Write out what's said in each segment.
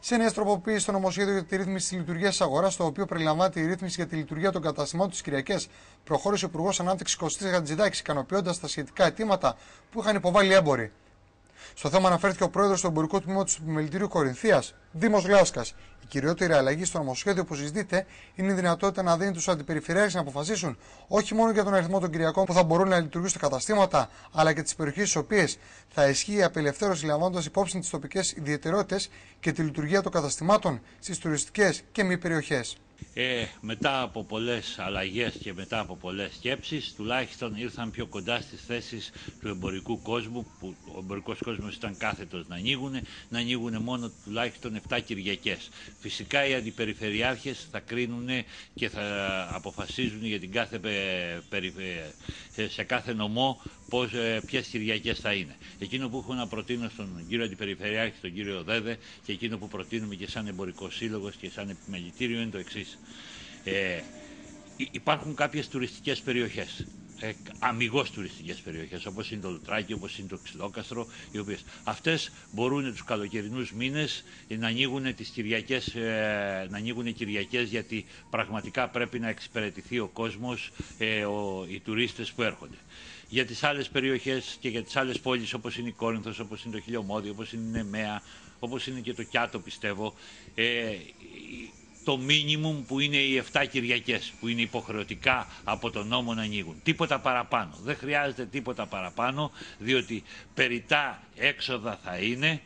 σε νέες τροποποίησεις στο νομοσχέδιο για τη ρύθμιση της λειτουργίας της αγοράς, το οποίο περιλαμβάνει η ρύθμιση για τη λειτουργία των καταστημάτων της Κυριακές, προχώρησε ο Υπουργός Ανάπτυξης Κωστής Γατζηδάκη, ικανοποιώντας τα σχετικά αιτήματα που είχαν υποβάλει έμποροι. Στο θέμα αναφέρθηκε ο πρόεδρος του εμπορικού τμήματος του Επιμελητηρίου Κορινθίας, Δήμος Λάσκα. Η κυριότερη αλλαγή στο νομοσχέδιο που συζητείται είναι η δυνατότητα να δίνει τους αντιπεριφερειάρχες να αποφασίσουν όχι μόνο για τον αριθμό των Κυριακών που θα μπορούν να λειτουργήσουν στα καταστήματα, αλλά και τις περιοχές στις οποίες θα ισχύει η απελευθέρωση λαμβάνοντας υπόψη τις τοπικές ιδιαιτερότητες και τη λειτουργία των καταστημάτων στις τουριστικές και μη περιοχές. Ε, μετά από πολλές αλλαγές και μετά από πολλές σκέψεις τουλάχιστον ήρθαν πιο κοντά στις θέσεις του εμπορικού κόσμου που ο εμπορικός κόσμος ήταν κάθετος να ανοίγουν να ανοίγουν μόνο τουλάχιστον 7 Κυριακές. Φυσικά οι αντιπεριφερειάρχες θα κρίνουν και θα αποφασίζουν για την κάθε, σε κάθε νομό πώς, ε, ποιες Κυριακές θα είναι. Εκείνο που έχω να προτείνω στον κύριο Αντιπεριφερειάρχη, τον κύριο Δέδε και εκείνο που προτείνουμε και σαν εμπορικό σύλλογος και σαν επιμελητήριο είναι το εξής. Ε, υπάρχουν κάποιες τουριστικές περιοχές ε, αμυγός τουριστικές περιοχές όπως είναι το Λουτράκι, όπως είναι το Ξυλόκαστρο οι οποίες αυτές μπορούν τους καλοκαιρινούς μήνες να ανοίγουν τις Κυριακές, ε, να ανοίγουν Κυριακές γιατί πραγματικά πρέπει να εξυπηρετηθεί ο κόσμος, ε, ο, οι τουρίστες που έρχονται. Για τις άλλες περιοχές και για τις άλλες πόλεις όπως είναι η Κόρινθος, όπως είναι το Χιλιομόδιο, όπως είναι η Νεμαία, όπως είναι και το Κιάτο πιστεύω, ε, το μίνιμουμ που είναι οι 7 Κυριακές που είναι υποχρεωτικά από τον νόμο να ανοίγουν. Τίποτα παραπάνω. Δεν χρειάζεται τίποτα παραπάνω διότι περιτά έξοδα θα είναι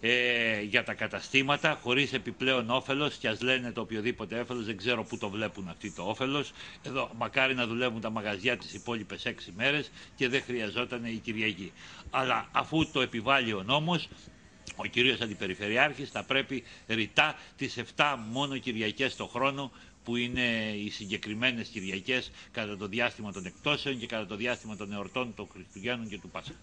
ε, για τα καταστήματα χωρίς επιπλέον όφελος και ας λένε το οποιοδήποτε όφελος, δεν ξέρω πού το βλέπουν αυτοί το όφελος. Εδώ μακάρι να δουλεύουν τα μαγαζιά τις υπόλοιπες 6 μέρες και δεν χρειαζόταν η Κυριακή. Αλλά αφού το επιβάλλει ο νόμος, ο κύριος Αντιπεριφερειάρχης θα πρέπει ρητά τις 7 μόνο Κυριακές το χρόνο που είναι οι συγκεκριμένες Κυριακές κατά το διάστημα των εκτόσεων και κατά το διάστημα των εορτών των Χριστουγέννων και του Πάσχα.